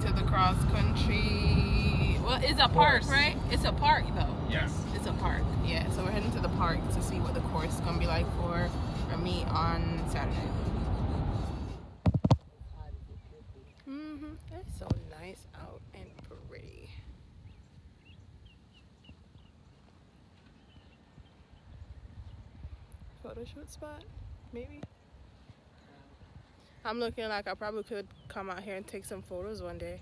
to the cross country. Well, it's a park, right? It's a park though. Yes. It's a park. Yeah. So we're heading to the park to see what the course is gonna be like for for me on Saturday. Mhm. It's so nice out and pretty. Photo shoot spot, maybe. I'm looking like I probably could come out here and take some photos one day.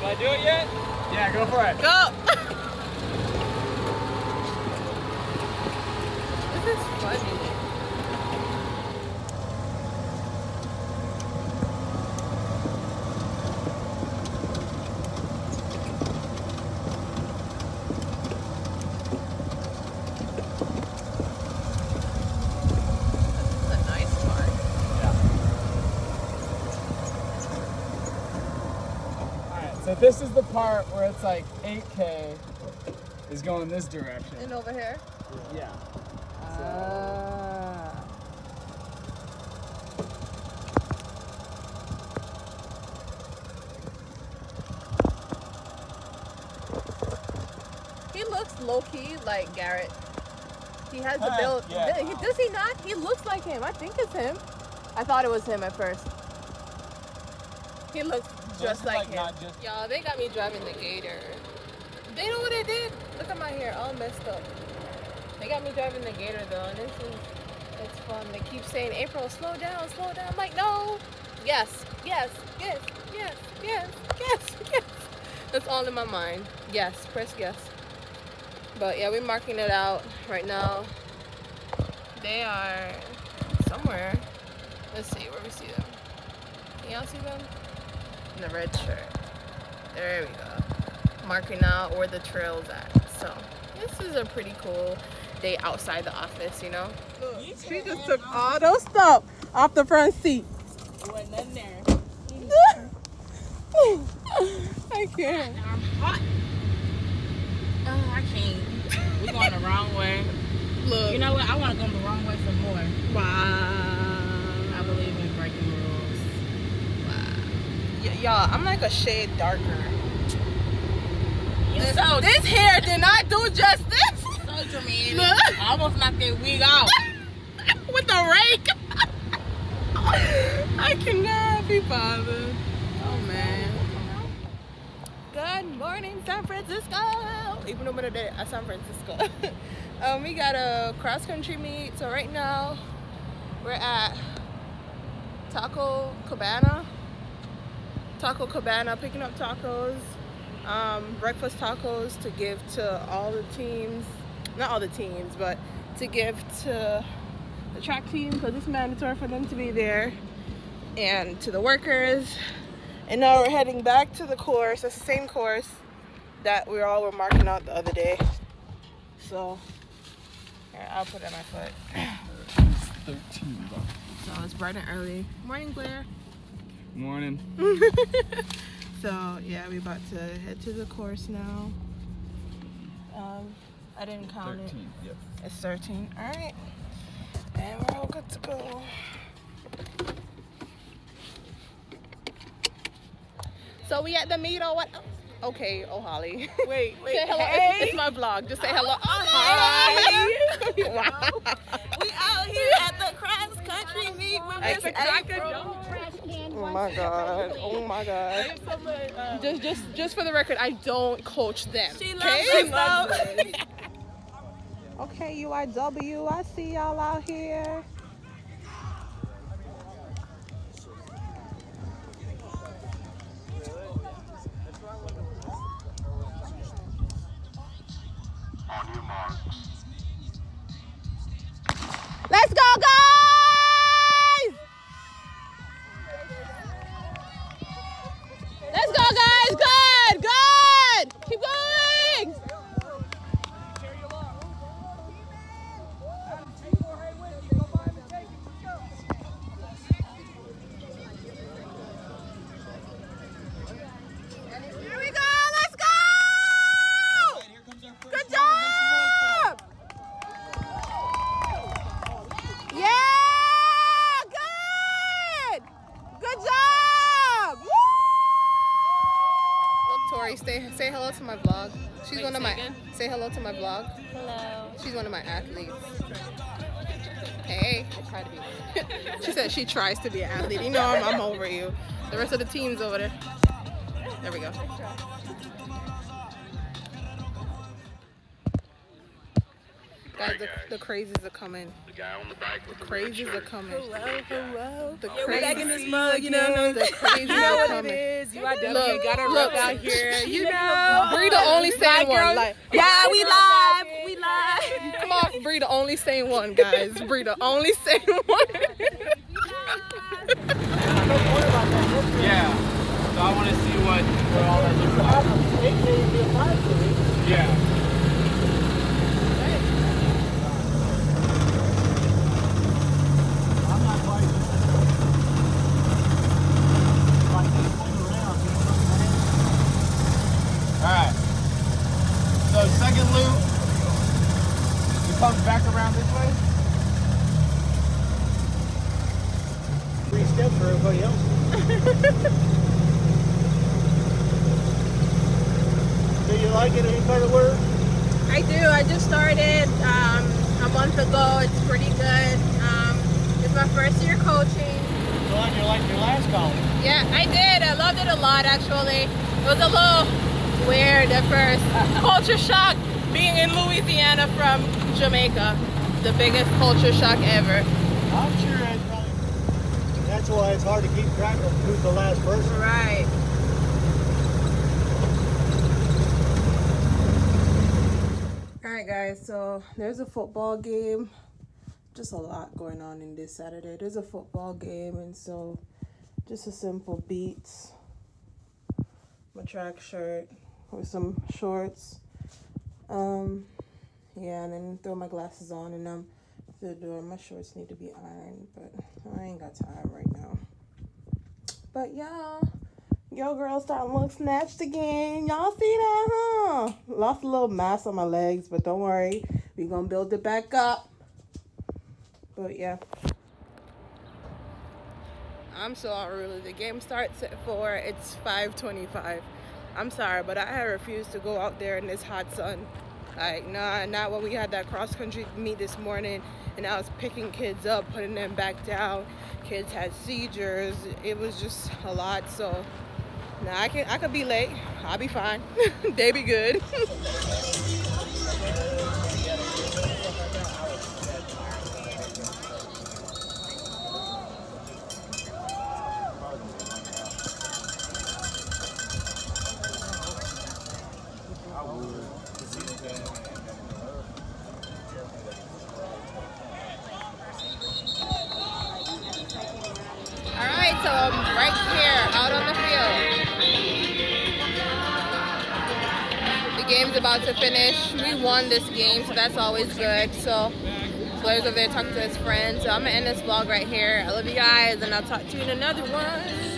Did I do it yet? Yeah, go for it. Go! this is funny. This is a nice park. Alright, so this is the part where it's like 8K is going this direction. And over here? Yeah. Ah. He looks low key like Garrett. He has the Ah, build. yeah. Does he not? He looks like him. I think it's him. I thought it was him at first. He looks just like, him. just Y'all, they got me driving the Gator. They know what they did? Look at my hair, all messed up. They got me driving the Gator though, and this is it's fun. They keep saying, Aprell, slow down, slow down. I'm like, no. Yes, yes, yes, yes, yes, yes, yes. That's all in my mind. Yes, press yes. But yeah, we're marking it out right now. They are somewhere. Let's see where we see them. Can y'all see them? In the red shirt. There we go. Marking out where the trail's at. So this is a pretty cool day outside the office, you know? She just took all those stuff off the front seat. Wasn't nothing there. I can't. I'm hot. Oh, I can't. We're going the wrong way. Look. You know what? I want to go the wrong way for more. Wow. Y'all, I'm like a shade darker. You This, so, this hair did not do justice. so. Look. I almost knocked that wig off. With the rake. I cannot be bothered. Oh man. Good morning, San Francisco. Even though we're today at San Francisco. um, we got a cross country meet. So right now we're at Taco Cabana. Taco Cabana, picking up tacos, um, breakfast tacos to give to all the teams. Not all the teams, but to give to the track team because it's mandatory for them to be there and to the workers and now we're heading back to the course it's the same course that we all were marking out the other day so here, i'll put it on my foot It's 13 bucks. so it's bright and early morning blair Morning. so yeah we about to head to the course now um i didn't count it yep. It's 13. All right. And we're all good to go. So we at the meet or what? Okay, oh Holly. Wait, wait. say hello. Hey. It's, it's my vlog. Just say hello. Hi. wow. we out here at the cross country meet with Mr. can't- Aprell. Oh Oh my god. Oh my god. Just just just for the record, I don't coach them. She okay? loves us though. Okay, UIW, I see y'all out here. Let's go, Say stay, say hello to my vlog. She's Wait, one of my again? say hello to my vlog. Hello. She's one of my athletes. Hey, I try to be. she said she tries to be an athlete. You know I'm, I'm over you. The rest of the team's over there. There we go. Guys, the, the crazies are coming. The guy on the bike with The the crazies are coming. Hello, hello. The Yeah, we back in crazies. this mug, you know. The crazies are coming. is. You are Look, got a look. out here. You know. Bree the only sane one. Like, Yeah, we live. We live. come on, Bree the only sane one, guys. Bree the only sane one. Yeah. So I want to see what, what all that looks like. Yeah. Comes back around this way. Three steps for everybody else. Do you like it? Any better word? I do. I just started um, a month ago. It's pretty good. Um, it's my first year coaching. Like you like your last college? Yeah, I did. I loved it a lot, actually. It was a little weird at first. culture shock being in Louisiana from Jamaica. The biggest culture shock ever. I'm sure it probably. That's why it's hard to keep track of who's the last person. Right. Alright guys, so there's a football game. Just a lot going on in this Saturday. There's a football game and so just a simple beats. My track shirt with some shorts. Um yeah, and then throw my glasses on and um to the door. My shorts need to be ironed, but I ain't got time right now. But y'all, your girl starting to look snatched again. Y'all see that, huh? Lost a little mass on my legs, but don't worry. we gonna build it back up. But yeah. I'm so unruly. The game starts at 4. It's 5.25. I'm sorry, but I refuse to go out there in this hot sun. Like, nah, not when we had that cross-country meet this morning and I was picking kids up, putting them back down. Kids had seizures. It was just a lot, so... Nah, I can I could be late. I'll be fine. they be good. right here out on the field. The game's about to finish. We won this game, so that's always good. So Blair's over there talking to his friends. So I'm gonna end this vlog right here. I love you guys, and I'll talk to you in another one.